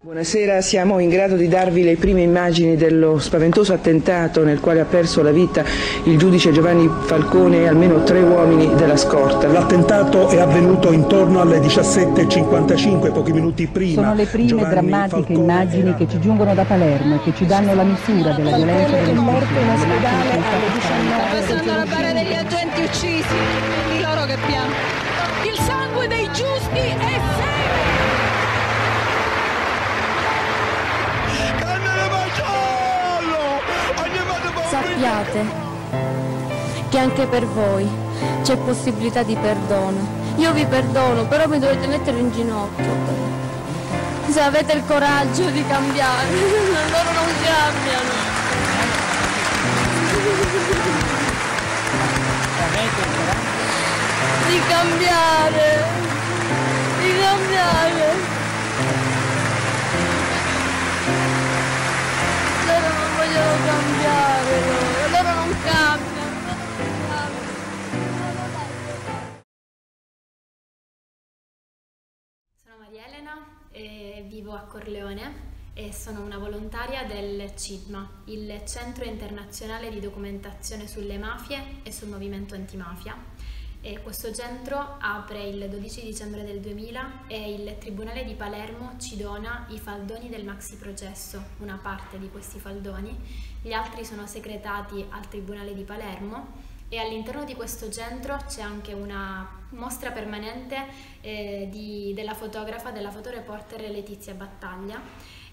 Buonasera, siamo in grado di darvi le prime immagini dello spaventoso attentato nel quale ha perso la vita il giudice Giovanni Falcone e almeno tre uomini della scorta. L'attentato è avvenuto intorno alle 17.55, pochi minuti prima. Sono le prime Giovanni drammatiche Falcone immagini era- che ci giungono da Palermo e che ci danno la misura della violenza Falcone è delle morto in ospedale alle 19. Questi sono parlare degli agenti uccisi, di loro che piangono. Il sangue dei giusti è Sappiate che anche per voi c'è possibilità di perdono. Io vi perdono, però mi dovete mettere in ginocchio. Se avete il coraggio di cambiare, loro non cambiano. Di cambiare, di cambiare. Cambiare, loro, loro non cambiano. loro non cambiano. Sono Maria Elena e vivo a Corleone e sono una volontaria del CIDMA, il Centro Internazionale di Documentazione sulle Mafie e sul Movimento Antimafia. E questo centro apre il 12 dicembre del 2000 e il Tribunale di Palermo ci dona i faldoni del maxi processo, una parte di questi faldoni, gli altri sono segretati al Tribunale di Palermo e all'interno di questo centro c'è anche una mostra permanente eh, di- della fotografa, della fotoreporter Letizia Battaglia.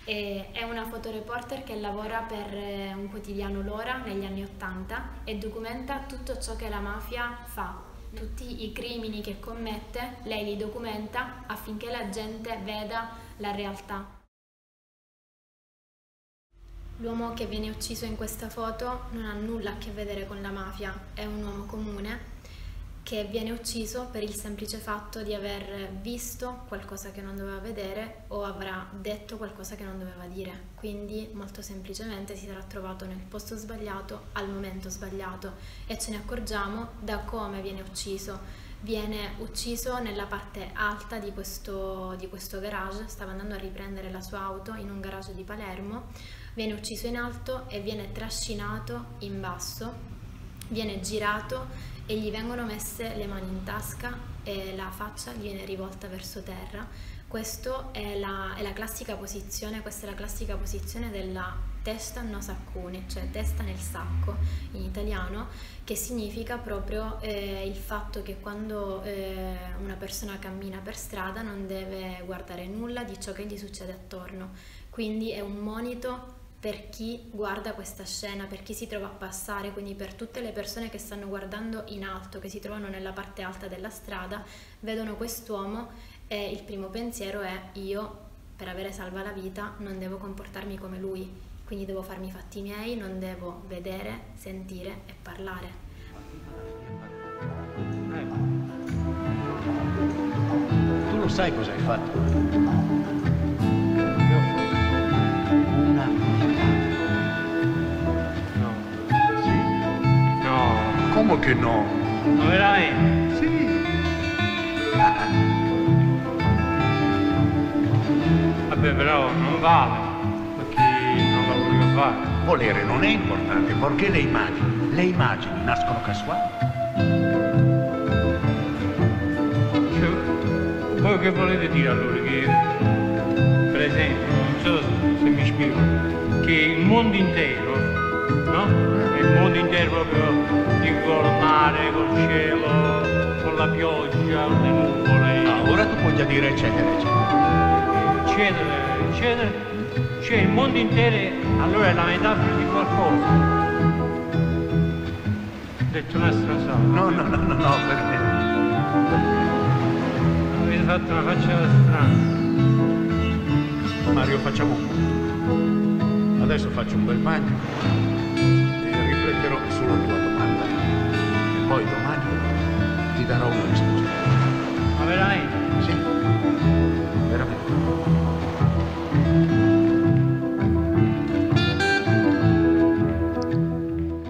E è una fotoreporter che lavora per eh, un quotidiano L'Ora negli anni Ottanta e documenta tutto ciò che la mafia fa. Tutti i crimini che commette, lei li documenta affinché la gente veda la realtà. L'uomo che viene ucciso in questa foto non ha nulla a che vedere con la mafia, è un uomo comune che viene ucciso per il semplice fatto di aver visto qualcosa che non doveva vedere o avrà detto qualcosa che non doveva dire. Quindi molto semplicemente si sarà trovato nel posto sbagliato al momento sbagliato e ce ne accorgiamo da come viene ucciso. Viene ucciso nella parte alta di questo, di questo garage, stava andando a riprendere la sua auto in un garage di Palermo, viene ucciso in alto e viene trascinato in basso, viene girato e gli vengono messe le mani in tasca e la faccia gli viene rivolta verso terra. Questa è la, è la classica posizione, questa è la classica posizione della testa no saccone, cioè testa nel sacco in italiano, che significa proprio eh, il fatto che quando eh, una persona cammina per strada non deve guardare nulla di ciò che gli succede attorno. Quindi è un monito per chi guarda questa scena, per chi si trova a passare, quindi per tutte le persone che stanno guardando in alto, che si trovano nella parte alta della strada, vedono quest'uomo e il primo pensiero è io, per avere salva la vita, non devo comportarmi come lui, quindi devo farmi i fatti miei, non devo vedere, sentire e parlare. Tu lo sai cosa hai fatto? Che no? ma veramente? Sì. Vabbè, però non vale, perché non la volevo fare. Volere non è importante, perché le immagini, le immagini nascono casuali. Cioè, voi che volete dire allora? Che, per esempio, non so se mi spiego, che il mondo intero, no? Il mondo intero proprio, dico, col mare, col cielo, con la pioggia, con le nuvole, Ah, ora tu puoi già dire eccetera, eccetera. eccetera, eccetera. Cioè il mondo intero allora è la metafora di qualcosa. Ho detto una stronzata. No, no, no, no, no, per me. Avete fatto una faccia strana. Mario, facciamo un punto. Adesso faccio un bel bagno e rifletterò sulla tua domanda. Poi domani ti darò una risposta. Ma veramente? Sì, veramente.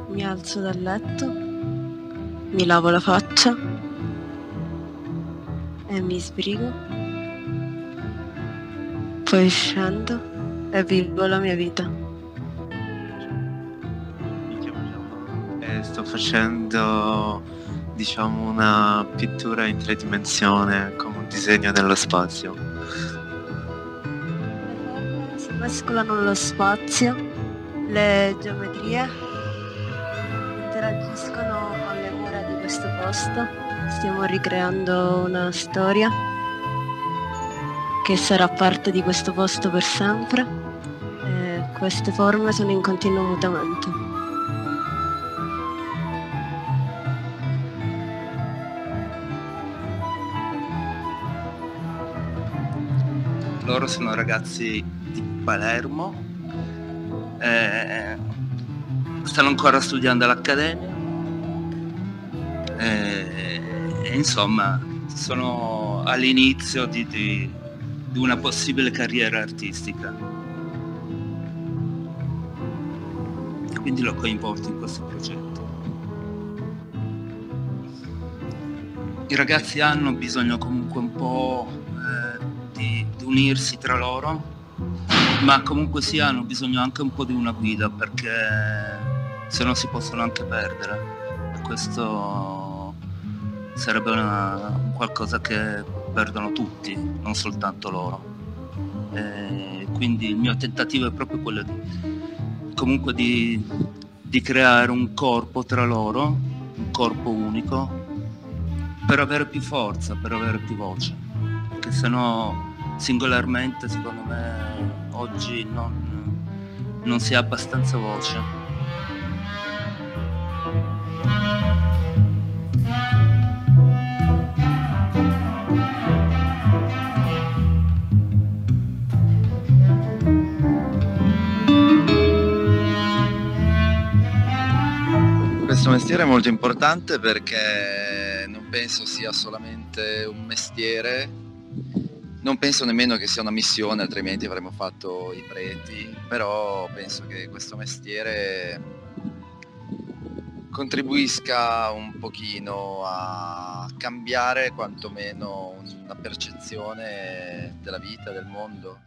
Mi alzo dal letto, mi lavo la faccia e mi sbrigo. Poi poi scendo e vivo la mia vita. Facendo diciamo una pittura in tre dimensioni come un disegno nello spazio. Si mescolano lo spazio, le geometrie, interagiscono con le mura di questo posto, stiamo ricreando una storia che sarà parte di questo posto per sempre e queste forme sono in continuo mutamento. Loro sono ragazzi di Palermo, eh, stanno ancora studiando all'Accademia eh, e insomma sono all'inizio di, di, di una possibile carriera artistica. Quindi l'ho coinvolto in questo progetto. I ragazzi hanno bisogno comunque un po' unirsi tra loro, ma comunque sì hanno bisogno anche un po' di una guida perché se no si possono anche perdere. Questo sarebbe una, qualcosa che perdono tutti, non soltanto loro. E quindi il mio tentativo è proprio quello di comunque di, di creare un corpo tra loro, un corpo unico, per avere più forza, per avere più voce perché sennò singolarmente secondo me oggi non, non si ha abbastanza voce. Questo mestiere è molto importante perché non penso sia solamente un mestiere non penso nemmeno che sia una missione, altrimenti avremmo fatto i preti, però penso che questo mestiere contribuisca un pochino a cambiare quantomeno una percezione della vita, del mondo.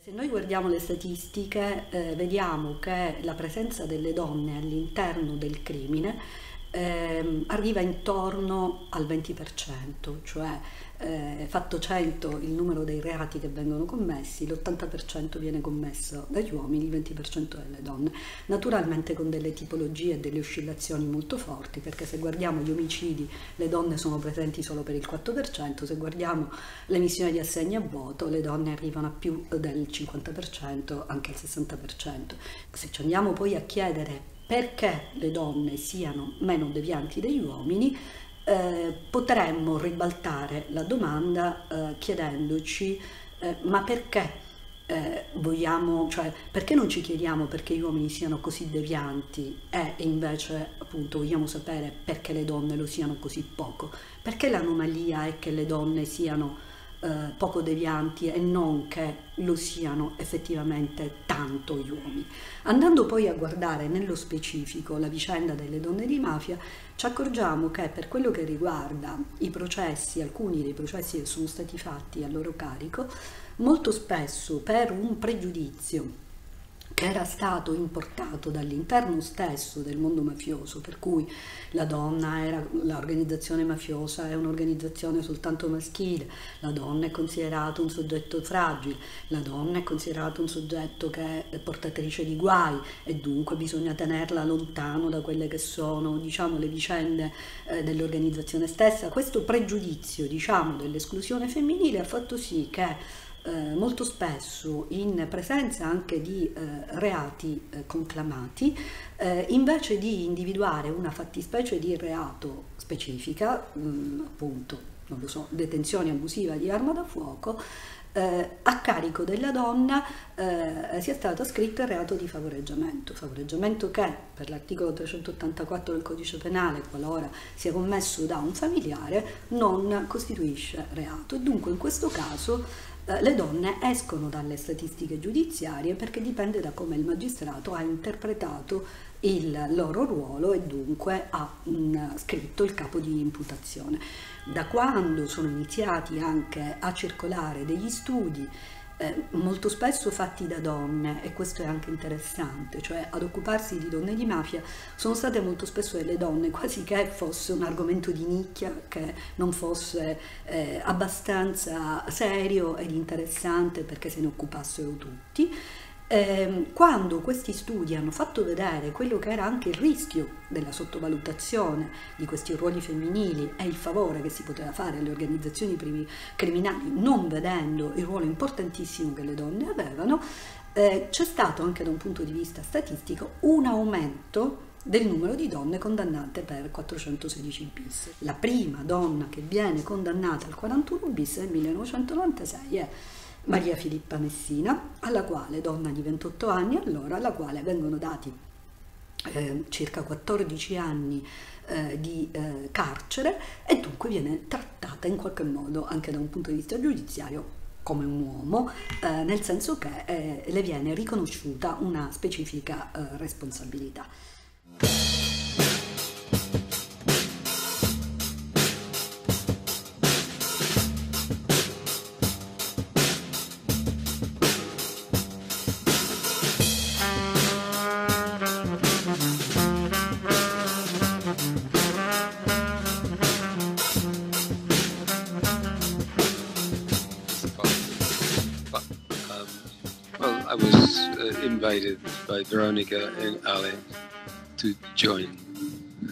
Se noi guardiamo le statistiche eh, vediamo che la presenza delle donne all'interno del crimine ehm, arriva intorno al 20%, cioè eh, fatto 100 il numero dei reati che vengono commessi, l'80% viene commesso dagli uomini, il 20% dalle donne, naturalmente con delle tipologie e delle oscillazioni molto forti, perché se guardiamo gli omicidi le donne sono presenti solo per il 4%, se guardiamo l'emissione di assegni a voto le donne arrivano a più del 50%, anche al 60%. Se ci andiamo poi a chiedere perché le donne siano meno devianti degli uomini, eh, potremmo ribaltare la domanda eh, chiedendoci eh, ma perché eh, vogliamo, cioè perché non ci chiediamo perché gli uomini siano così devianti e invece appunto vogliamo sapere perché le donne lo siano così poco? Perché l'anomalia è che le donne siano eh, poco devianti e non che lo siano effettivamente tanto gli uomini. Andando poi a guardare nello specifico la vicenda delle donne di mafia, ci accorgiamo che per quello che riguarda i processi, alcuni dei processi che sono stati fatti a loro carico, molto spesso per un pregiudizio che era stato importato dall'interno stesso del mondo mafioso, per cui la donna era l'organizzazione mafiosa è un'organizzazione soltanto maschile, la donna è considerata un soggetto fragile, la donna è considerata un soggetto che è portatrice di guai e dunque bisogna tenerla lontano da quelle che sono diciamo, le vicende eh, dell'organizzazione stessa. Questo pregiudizio diciamo, dell'esclusione femminile ha fatto sì che eh, molto spesso in presenza anche di eh, reati eh, conclamati, eh, invece di individuare una fattispecie di reato specifica, mh, mm, appunto, non lo so, detenzione abusiva di arma da fuoco, eh, a carico della donna sia stato scritto il reato di favoreggiamento, favoreggiamento che per l'articolo 384 del codice penale, qualora sia commesso da un familiare, non costituisce reato. Dunque in questo caso le donne escono dalle statistiche giudiziarie perché dipende da come il magistrato ha interpretato il loro ruolo e dunque ha mh, mm, scritto il capo di imputazione. Da quando sono iniziati anche a circolare degli studi eh, molto spesso fatti da donne e questo è anche interessante, cioè ad occuparsi di donne di mafia sono state molto spesso delle donne, quasi che fosse un argomento di nicchia, che non fosse eh, abbastanza serio ed interessante perché se ne occupassero tutti eh, quando questi studi hanno fatto vedere quello che era anche il rischio della sottovalutazione di questi ruoli femminili e il favore che si poteva fare alle organizzazioni criminali non vedendo il ruolo importantissimo che le donne avevano, eh, c'è stato anche da un punto di vista statistico un aumento del numero di donne condannate per 416 bis. La prima donna che viene condannata al 41 bis nel 1996 è Maria Filippa Messina, alla quale, donna di 28 anni allora, alla quale vengono dati eh, circa 14 anni eh, di eh, carcere e dunque viene trattata in qualche modo anche da un punto di vista giudiziario come un uomo, eh, nel senso che eh, le viene riconosciuta una specifica eh, responsabilità. Invited by Veronica and Ali to join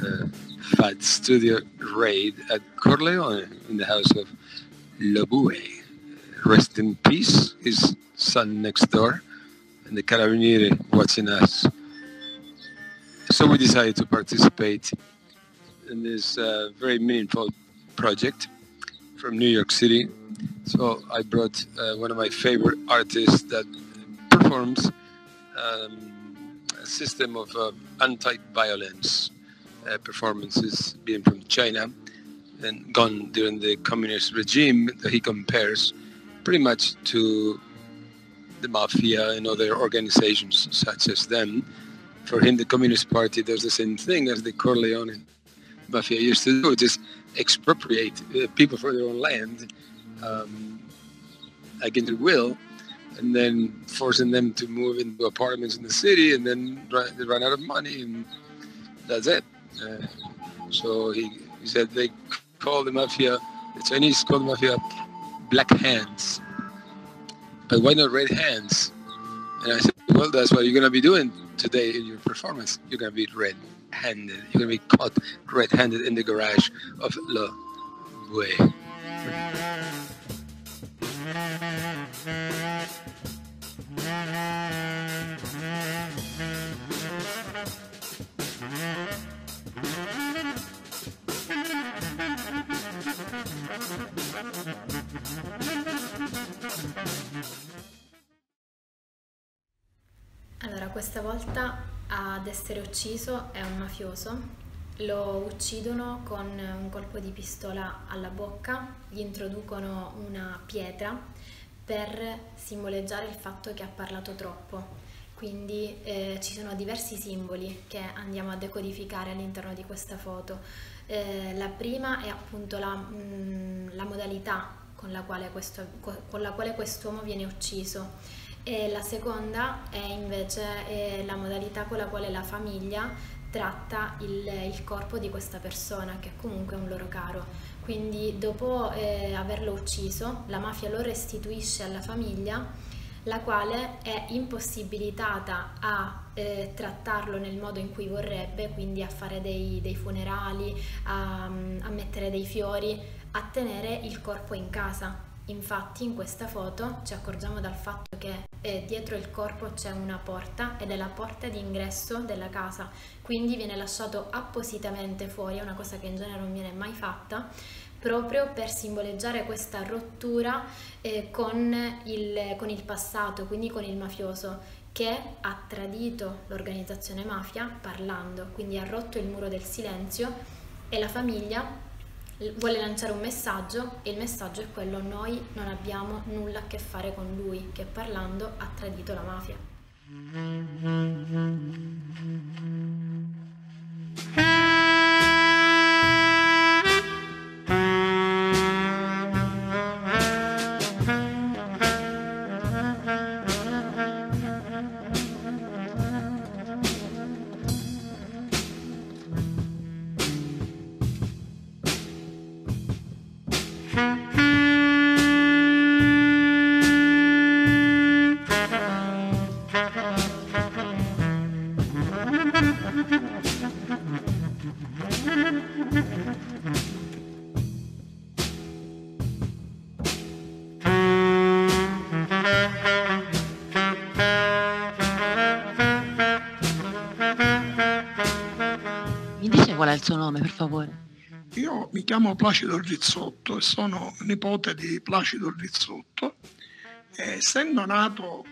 a Fat Studio raid at Corleone in the house of Lobue. Rest in peace, his son next door, and the Carabinieri watching us. So we decided to participate in this uh, very meaningful project from New York City. So I brought uh, one of my favorite artists that performs um, a system of uh, anti-violence uh, performances being from China and gone during the communist regime that he compares pretty much to the mafia and other organizations such as them. For him, the Communist Party does the same thing as the Corleone mafia used to do, which is expropriate uh, people for their own land um, against their will and then forcing them to move into apartments in the city, and then they run out of money, and that's it. Uh, so he, he said they call the mafia, the Chinese call the mafia black hands, but why not red hands? And I said, well, that's what you're gonna be doing today in your performance. You're gonna be red-handed. You're gonna be caught red-handed in the garage of Le Bouet. Allora, questa volta ad essere ucciso è un mafioso. Lo uccidono con un colpo di pistola alla bocca, gli introducono una pietra per simboleggiare il fatto che ha parlato troppo. Quindi eh, ci sono diversi simboli che andiamo a decodificare all'interno di questa foto. Eh, la prima è appunto la, mh, mm, la modalità con la, quale quest'uomo viene ucciso e la seconda è invece eh, la modalità con la quale la famiglia tratta il, il, corpo di questa persona che è comunque un loro caro. Quindi dopo eh, averlo ucciso la mafia lo restituisce alla famiglia la quale è impossibilitata a eh, trattarlo nel modo in cui vorrebbe, quindi a fare dei, dei funerali, a, a mettere dei fiori, a tenere il corpo in casa Infatti in questa foto ci accorgiamo dal fatto che eh, dietro il corpo c'è una porta ed è la porta d'ingresso della casa, quindi viene lasciato appositamente fuori, è una cosa che in genere non viene mai fatta, proprio per simboleggiare questa rottura eh, con, il, con il passato, quindi con il mafioso che ha tradito l'organizzazione mafia parlando, quindi ha rotto il muro del silenzio e la famiglia vuole lanciare un messaggio e il messaggio è quello noi non abbiamo nulla a che fare con lui che parlando ha tradito la mafia. Mi suo nome, per favore? Io mi chiamo Placido Rizzotto e sono nipote di Placido Rizzotto. E essendo nato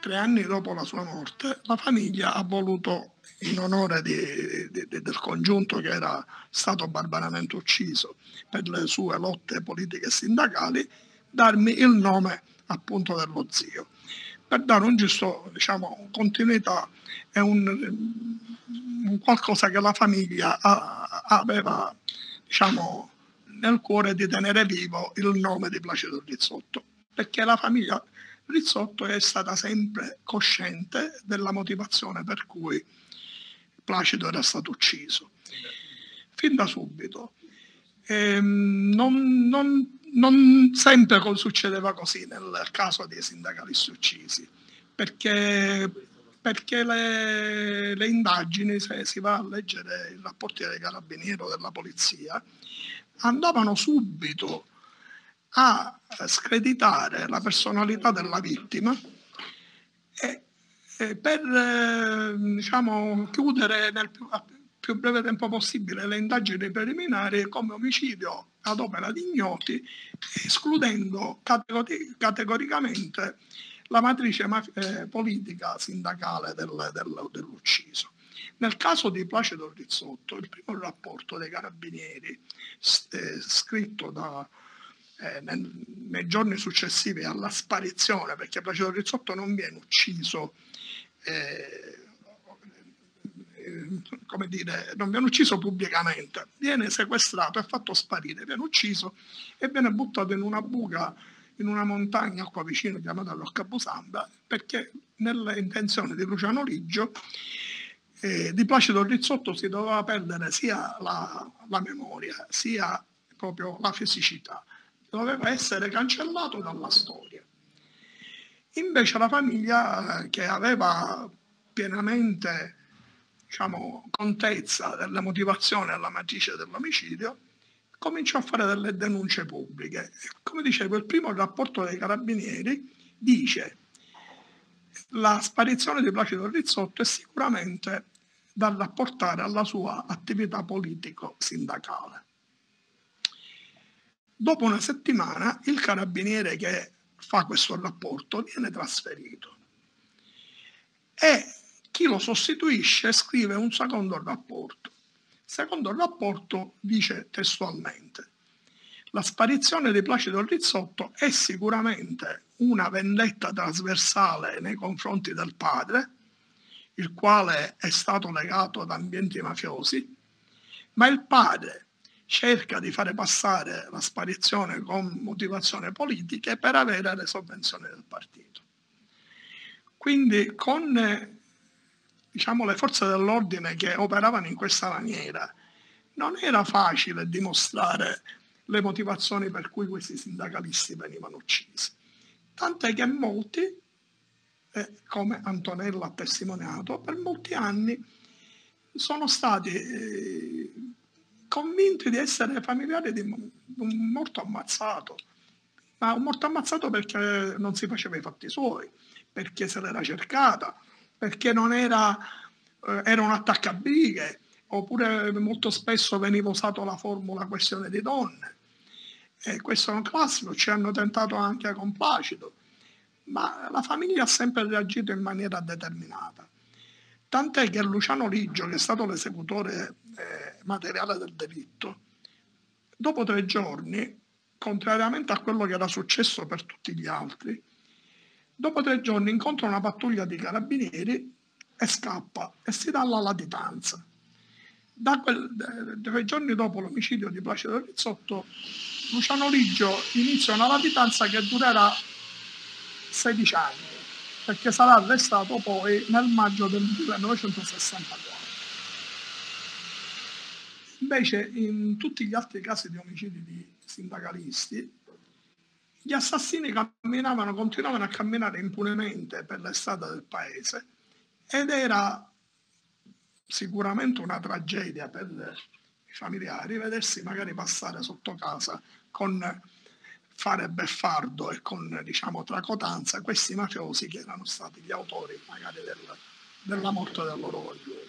tre anni dopo la sua morte, la famiglia ha voluto, in onore di- di- di- del congiunto che era stato barbaramente ucciso per le sue lotte politiche e sindacali, darmi il nome appunto dello zio, per dare un giusto, diciamo, continuità e un, un qualcosa che la famiglia ha- aveva, diciamo, nel cuore di tenere vivo il nome di Placido Rizzotto, perché la famiglia Rizzotto è stata sempre cosciente della motivazione per cui Placido era stato ucciso, fin da subito. Ehm, non, non- non sempre succedeva così nel caso dei sindacalisti uccisi, perché, perché le, le indagini, se si va a leggere i rapporti dei carabinieri della polizia, andavano subito a screditare la personalità della vittima e, e per eh, diciamo, chiudere nel più, più breve tempo possibile le indagini preliminari come omicidio ad opera di ignoti, escludendo categori- categoricamente la matrice eh, politica sindacale del- del- dell'ucciso. Nel caso di Placido Rizzotto, il primo rapporto dei carabinieri, eh, scritto da, eh, nel- nei giorni successivi alla sparizione, perché Placido Rizzotto non viene ucciso, eh, come dire, non viene ucciso pubblicamente, viene sequestrato e fatto sparire, viene ucciso e viene buttato in una buca in una montagna qua vicino chiamata Roccabusamba perché nelle intenzioni di Luciano Liggio eh, di Placido Rizzotto si doveva perdere sia la, la memoria sia proprio la fisicità, doveva essere cancellato dalla storia. Invece la famiglia eh, che aveva pienamente diciamo, contezza delle motivazioni alla matrice dell'omicidio, cominciò a fare delle denunce pubbliche. Come dicevo, il primo rapporto dei carabinieri dice la sparizione di Placido Rizzotto è sicuramente da rapportare alla sua attività politico-sindacale. Dopo una settimana il carabiniere che fa questo rapporto viene trasferito e chi lo sostituisce scrive un secondo rapporto. Il secondo rapporto dice testualmente la sparizione di Placido Rizzotto è sicuramente una vendetta trasversale nei confronti del padre, il quale è stato legato ad ambienti mafiosi, ma il padre cerca di fare passare la sparizione con motivazioni politiche per avere le sovvenzioni del partito. Quindi con diciamo, le forze dell'ordine che operavano in questa maniera, non era facile dimostrare le motivazioni per cui questi sindacalisti venivano uccisi. Tant'è che molti, eh, come Antonella ha testimoniato, per molti anni sono stati eh, convinti di essere familiari di un morto ammazzato, ma un morto ammazzato perché non si faceva i fatti suoi, perché se l'era cercata, perché non era, eh, era un attaccabrighe, oppure molto spesso veniva usato la formula questione di donne. E questo è un classico, ci hanno tentato anche con Placido, ma la famiglia ha sempre reagito in maniera determinata. Tant'è che Luciano Liggio, che è stato l'esecutore eh, materiale del delitto, dopo tre giorni, contrariamente a quello che era successo per tutti gli altri, dopo tre giorni incontra una pattuglia di carabinieri e scappa e si dà alla latitanza. Da quel, tre giorni dopo l'omicidio di Placido Rizzotto, Luciano Liggio inizia una latitanza che durerà 16 anni, perché sarà arrestato poi nel maggio del 1964. Invece in tutti gli altri casi di omicidi di sindacalisti, gli assassini camminavano, continuavano a camminare impunemente per le strade del paese ed era sicuramente una tragedia per i familiari vedersi magari passare sotto casa con fare beffardo e con diciamo tracotanza questi mafiosi che erano stati gli autori magari del, della morte del loro figlio.